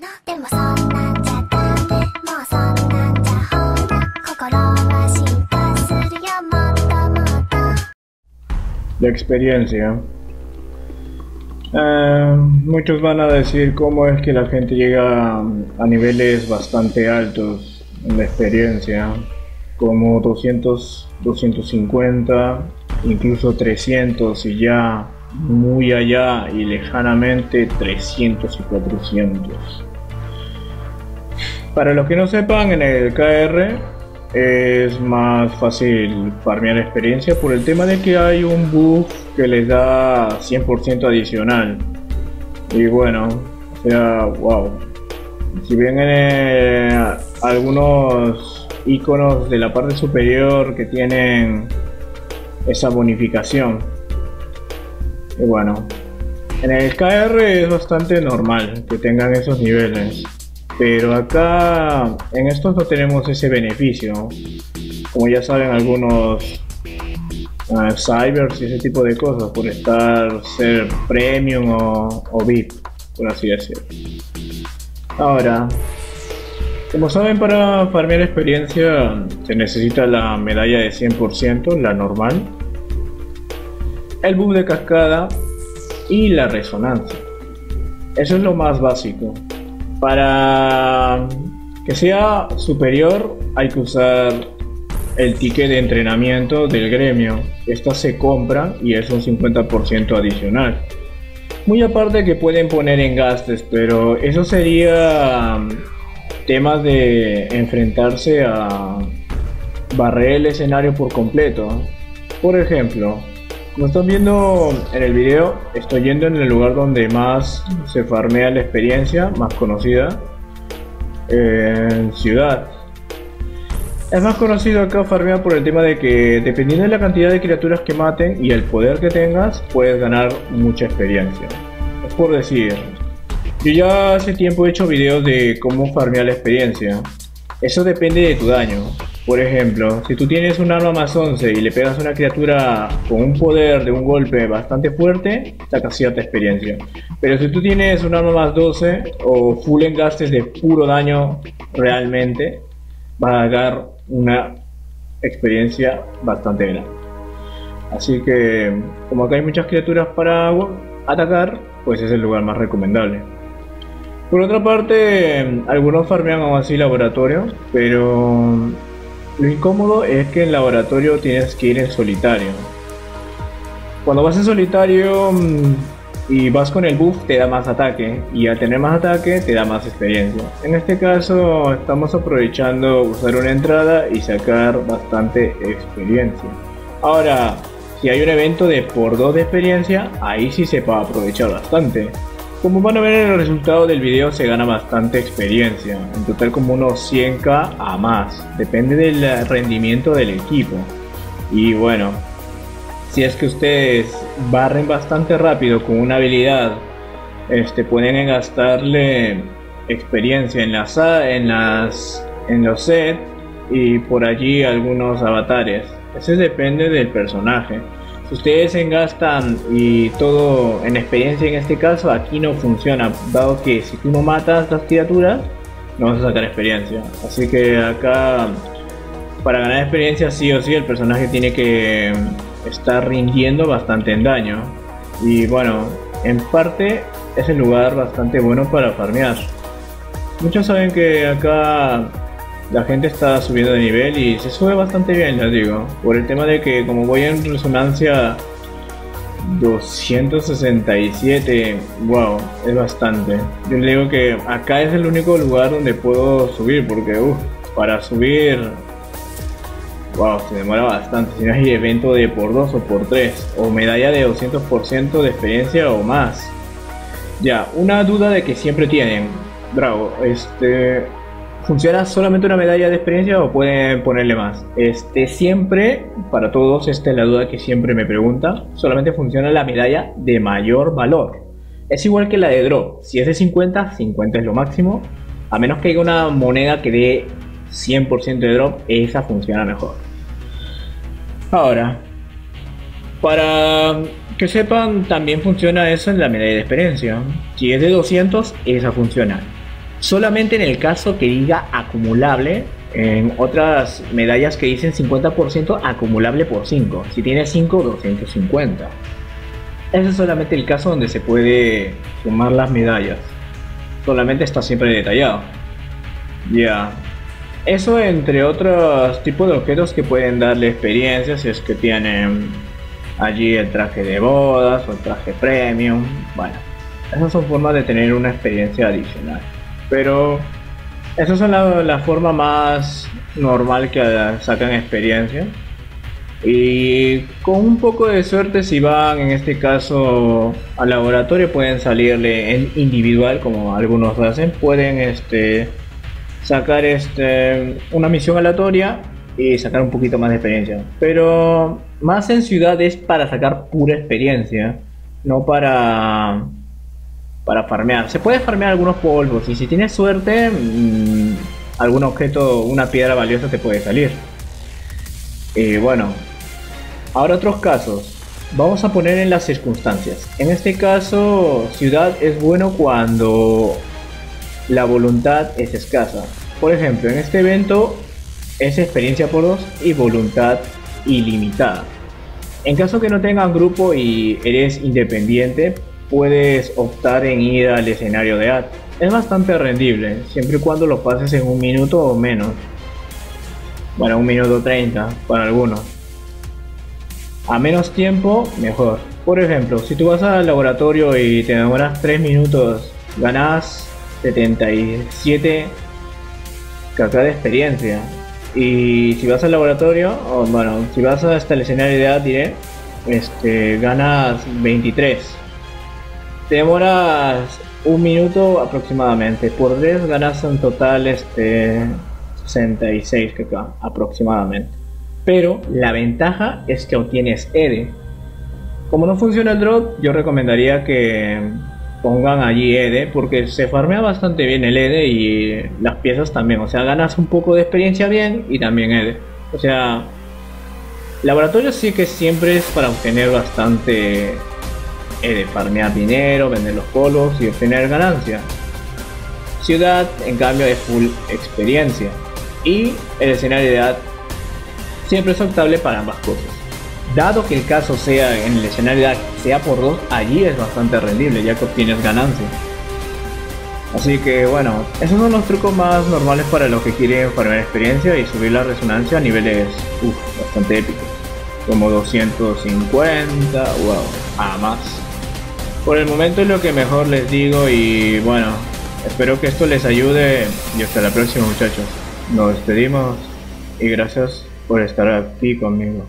のでもそんなんじゃダメもうそんなんじゃほら心は進化するよもっともっと La experiencia. Eh, muchos van a decir cómo es que la gente llega a niveles bastante altos en la experiencia, como 200, 250, incluso 300 y ya muy allá y lejanamente 300 y 400. Para los que no sepan, en el KR es más fácil farmear experiencia por el tema de que hay un buff que les da 100% adicional. Y bueno, o sea, wow. Si bien en algunos iconos de la parte superior que tienen esa bonificación. Y bueno, en el KR es bastante normal que tengan esos niveles. Pero acá en estos no tenemos ese beneficio. Como ya saben algunos uh, cybers y ese tipo de cosas por estar ser premium o, o VIP, por así decirlo. Ahora, como saben para farmear experiencia se necesita la medalla de 100%, la normal, el buff de cascada y la resonancia. Eso es lo más básico. Para que sea superior hay que usar el ticket de entrenamiento del gremio. Esta se compra y es un 50% adicional. Muy aparte que pueden poner en gastes, pero eso sería um, temas de enfrentarse a barrer el escenario por completo. Por ejemplo, como están viendo en el video, estoy yendo en el lugar donde más se farmea la experiencia, más conocida, en Ciudad. Es más conocido acá farmear por el tema de que dependiendo de la cantidad de criaturas que maten y el poder que tengas, puedes ganar mucha experiencia. Es por decir, yo ya hace tiempo he hecho videos de cómo farmear la experiencia. Eso depende de tu daño. Por ejemplo, si tú tienes un arma más 11 y le pegas a una criatura con un poder de un golpe bastante fuerte, sacas cierta experiencia. Pero si tú tienes un arma más 12 o full engastes de puro daño realmente, vas a dar una experiencia bastante grande. Así que, como acá hay muchas criaturas para atacar, pues es el lugar más recomendable. Por otra parte, algunos farmean aún así laboratorio, pero lo incómodo es que en laboratorio tienes que ir en solitario. Cuando vas en solitario mm, y vas con el buff te da más ataque y al tener más ataque te da más experiencia. En este caso estamos aprovechando usar una entrada y sacar bastante experiencia. Ahora, si hay un evento de por 2 de experiencia, ahí sí se va aprovechar bastante. Como van a ver en el resultado del video se gana bastante experiencia, en total como unos 100k a más, depende del rendimiento del equipo. Y bueno, si es que ustedes barren bastante rápido con una habilidad, este, pueden gastarle experiencia en las, en las en los sets y por allí algunos avatares. Eso depende del personaje. Ustedes se gastan y todo en experiencia en este caso, aquí no funciona, dado que si tú no matas las criaturas, no vas a sacar experiencia. Así que acá, para ganar experiencia, sí o sí, el personaje tiene que estar rindiendo bastante en daño. Y bueno, en parte es el lugar bastante bueno para farmear. Muchos saben que acá la gente está subiendo de nivel y se sube bastante bien, ya digo. Por el tema de que como voy en resonancia 267, wow, es bastante. Yo le digo que acá es el único lugar donde puedo subir porque uff, para subir, wow, se demora bastante. Si no hay evento de por 2 o por 3 o medalla de 200% de experiencia o más. Ya, una duda de que siempre tienen, Drago, este, ¿Funciona solamente una medalla de experiencia o pueden ponerle más? Este siempre, para todos, esta es la duda que siempre me pregunta, solamente funciona la medalla de mayor valor. Es igual que la de drop, si es de 50, 50 es lo máximo, a menos que haya una moneda que dé 100% de drop, esa funciona mejor. Ahora, para que sepan, también funciona eso en la medalla de experiencia. Si es de 200, esa funciona solamente en el caso que diga acumulable. En otras medallas que dicen 50% acumulable por 5. Si tiene 5, 250. Ese es solamente el caso donde se puede sumar las medallas. Solamente está siempre detallado. Ya. Eso entre otros tipos de objetos que pueden darle experiencia si es que tienen allí el traje de bodas o el traje premium. Bueno, esas son formas de tener una experiencia adicional. Pero esas son la, forma más normal que sacan experiencia. Y con un poco de suerte, si van en este caso al laboratorio, pueden salirle en individual, como algunos hacen. Pueden este, sacar este, una misión aleatoria y sacar un poquito más de experiencia. Pero más en ciudad es para sacar pura experiencia, no para para farmear. Se puede farmear algunos polvos y si tienes suerte, mm, algún objeto, una piedra valiosa te puede salir. Y bueno, ahora otros casos. Vamos a poner en las circunstancias. En este caso, ciudad es bueno cuando la voluntad es escasa. Por ejemplo, en este evento es experiencia por dos y voluntad ilimitada. En caso que no tengan grupo y eres independiente, puedes optar en ir al escenario de ad. Es bastante rendible, siempre y cuando lo pases en un minuto o menos. Bueno, un minuto 30 para algunos. A menos tiempo, mejor. Por ejemplo, si tú vas al laboratorio y te demoras 3 minutos, ganas 77 caca de experiencia. Y si vas al laboratorio, o bueno, si vas hasta el escenario de ad, diré, este, ganas 23 te demoras un minuto aproximadamente. Por 10 ganas en total este 66 que aproximadamente. Pero la ventaja es que obtienes EDE. Como no funciona el drop, yo recomendaría que pongan allí EDE porque se farmea bastante bien el EDE y las piezas también. O sea, ganas un poco de experiencia bien y también EDE. O sea, laboratorio sí que siempre es para obtener bastante de farmear dinero, vender los polvos y obtener ganancia. Ciudad, en cambio, es full experiencia. Y el escenario de edad siempre es optable para ambas cosas. Dado que el caso sea en el escenario de edad sea por dos, allí es bastante rendible ya que obtienes ganancia. Así que bueno, esos son los trucos más normales para los que quieren farmear experiencia y subir la resonancia a niveles bastante épicos. Como 250, wow, a más. Por el momento es lo que mejor les digo y bueno, espero que esto les ayude y hasta la próxima muchachos. Nos despedimos y gracias por estar aquí conmigo.